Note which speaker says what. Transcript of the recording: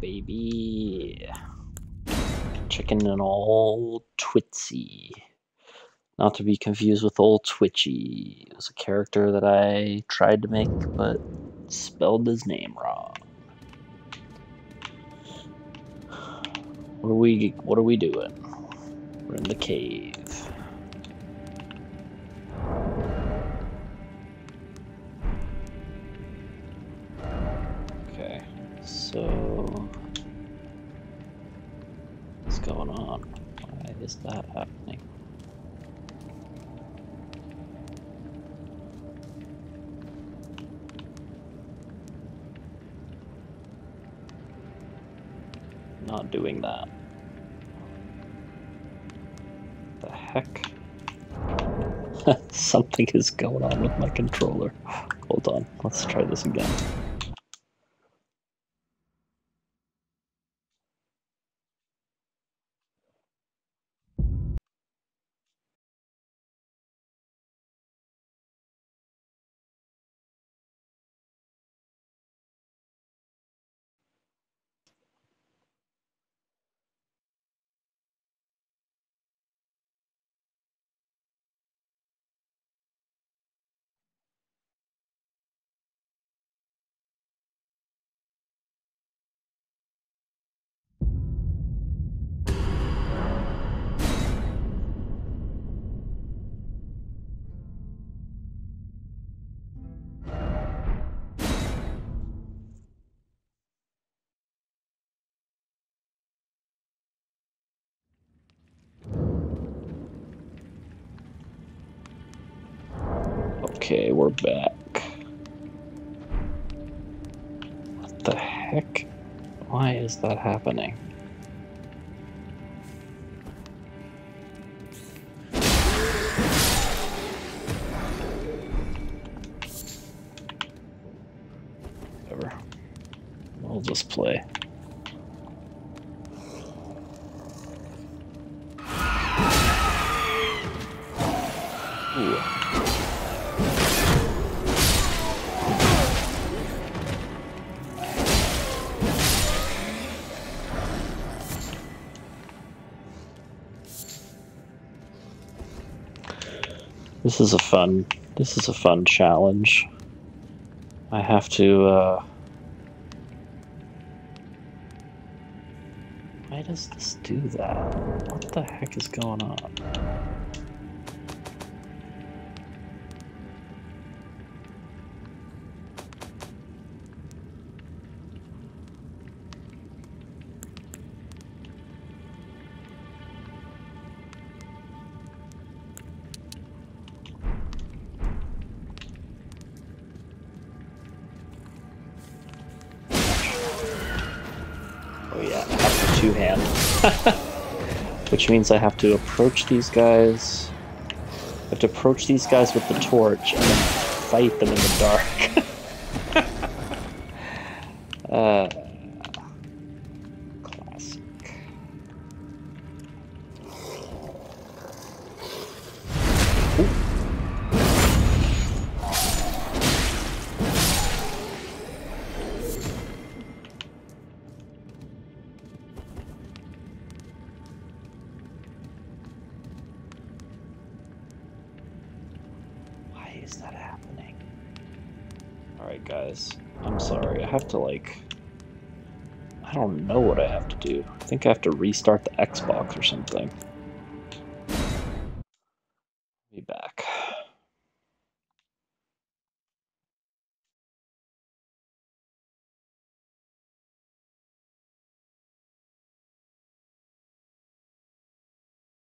Speaker 1: baby. Chicken and Ol' Twitcy. Not to be confused with old Twitchy. It was a character that I tried to make, but spelled his name wrong. What are we what are we doing? We're in the cave. What's going on? Why is that happening? Not doing that. The heck? Something is going on with my controller. Hold on, let's try this again. Okay, we're back. What the heck? Why is that happening? Whatever. We'll just play. Ooh. This is a fun. This is a fun challenge. I have to. uh... Why does this do that? What the heck is going on? Two hand. Which means I have to approach these guys. I have to approach these guys with the torch and then fight them in the dark. uh, is happening? Alright, guys. I'm sorry. I have to, like. I don't know what I have to do. I think I have to restart the Xbox or something.